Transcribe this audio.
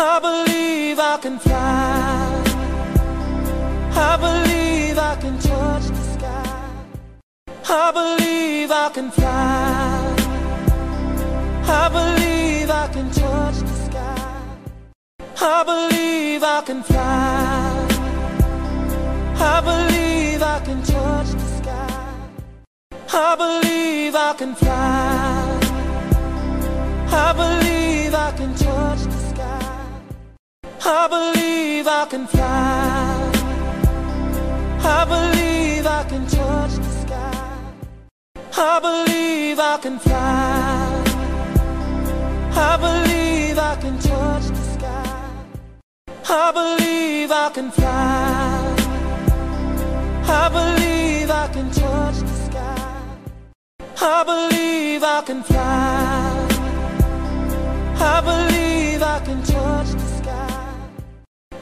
I believe I can fly. I believe I can touch the sky. I believe I can fly. I believe I can touch the sky. I believe I can fly. I believe I can touch the sky. I believe I can fly. I believe I can fly. I believe I can touch the sky. I believe I can fly. I believe I can touch the sky. I believe I can fly. I believe I can touch the sky. I believe I can fly. I believe I can.